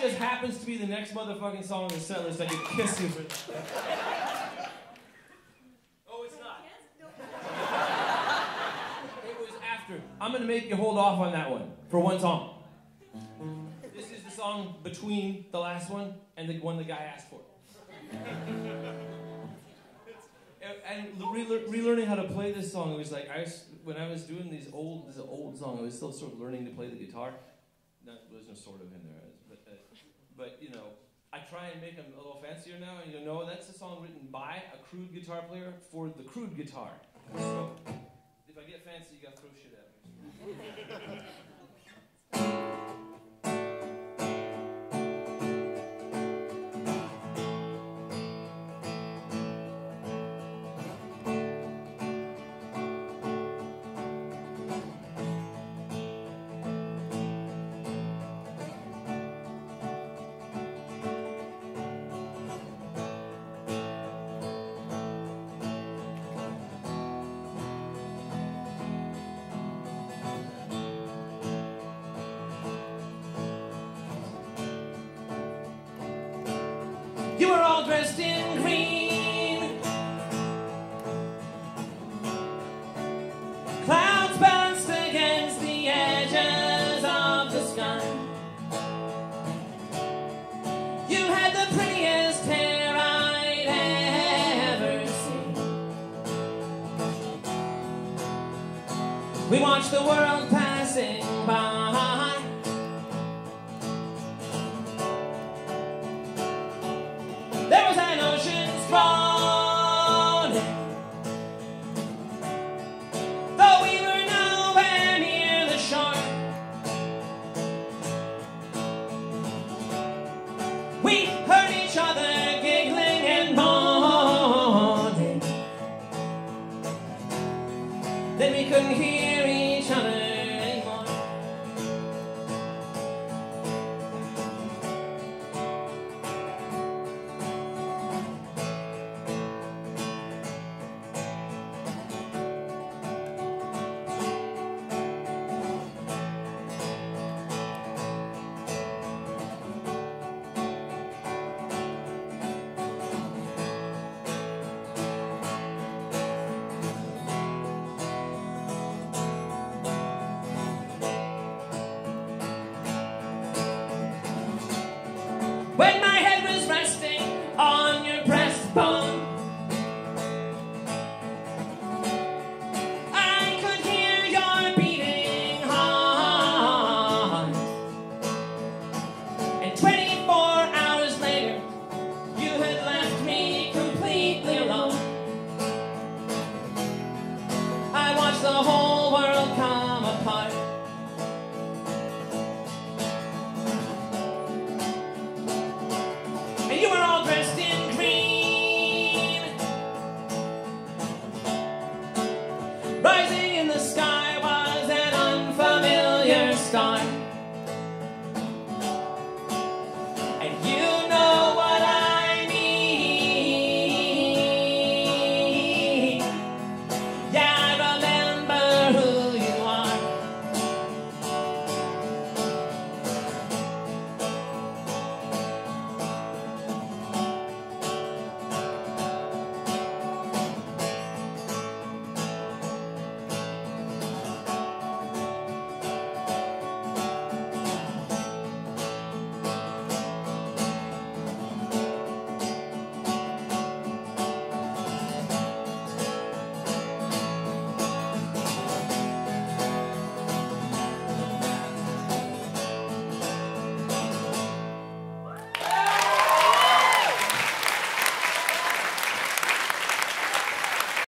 that just happens to be the next motherfucking song on the set list. I could kiss you for that. oh, it's not. it was after. I'm gonna make you hold off on that one for one song. This is the song between the last one and the one the guy asked for. and rele- relearning how to play this song, it was like I was when I was doing these old this old song, I was still sort of learning to play the guitar. No, there's no sort of in there, but uh, but you know, I try and make them a little fancier now, and you know that's a song written by a crude guitar player for the crude guitar. So if I get fancy, you gotta throw shit at me. You were all dressed in green. Clouds bounced against the edges of the sky. You had the prettiest hair I'd ever seen. We watched the world passing by. We heard each other giggling and moaning. Then we couldn't hear when my head was resting on your breastbone. I could hear your beating heart. And 24 hours later, you had left me completely alone. I watched the Rising in the sky.